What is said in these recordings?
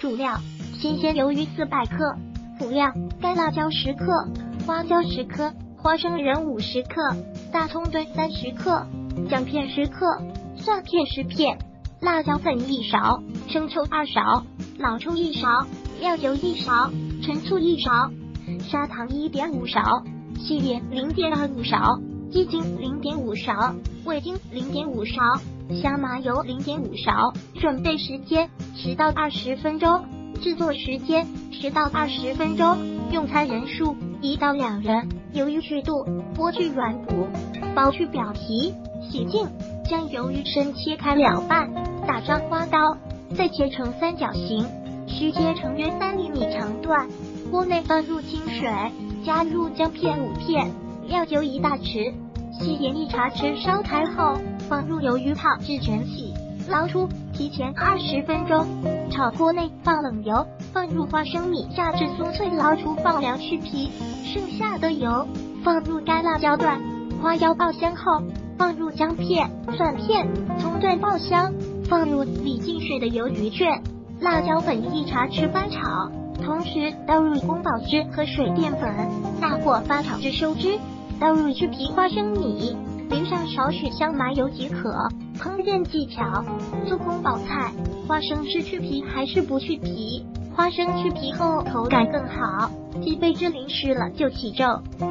主料：新鲜鱿鱼四百克。辅料：干辣椒十克，花椒十克，花生仁五十克，大葱墩三十克，姜片十克，蒜片十片，辣椒粉一勺，生抽二勺，老抽一勺，料酒一勺，陈醋一勺，砂糖一点五勺，细盐零点二五勺，鸡精零点五勺，味精零点五勺，香麻油零点五勺。准备时间十到二十分钟，制作时间十到二十分钟，用餐人数一到两人。鱿鱼去肚，剥去软骨，剥去表皮，洗净，将鱿鱼身切开两半，打上花刀，再切成三角形，需切成约三厘米长段。锅内放入清水，加入姜片五片，料酒一大匙，细盐一茶匙。烧开后，放入鱿鱼泡至全起，捞出，提前二十分钟炒。锅内放冷油，放入花生米，炸至酥脆，捞出放凉去皮。剩下的油放入干辣椒段、花椒爆香后，放入姜片、蒜片、葱段爆香，放入已进水的鱿鱼卷、辣椒粉一茶匙翻炒，同时倒入宫保汁和水淀粉，大火翻炒至收汁，倒入去皮花生米，淋上少许香麻油即可。烹饪技巧：做宫保菜，花生是去皮还是不去皮？花生去皮后口感更好，鸡被汁淋湿了就起皱，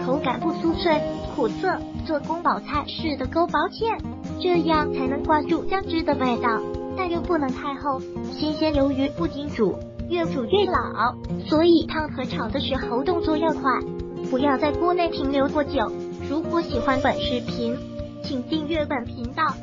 口感不酥脆，苦涩。做宫保菜适的勾薄芡，这样才能挂住酱汁的味道，但又不能太厚。新鲜鱿鱼不仅煮，越煮越老，所以烫和炒的时候动作要快，不要在锅内停留过久。如果喜欢本视频，请订阅本频道。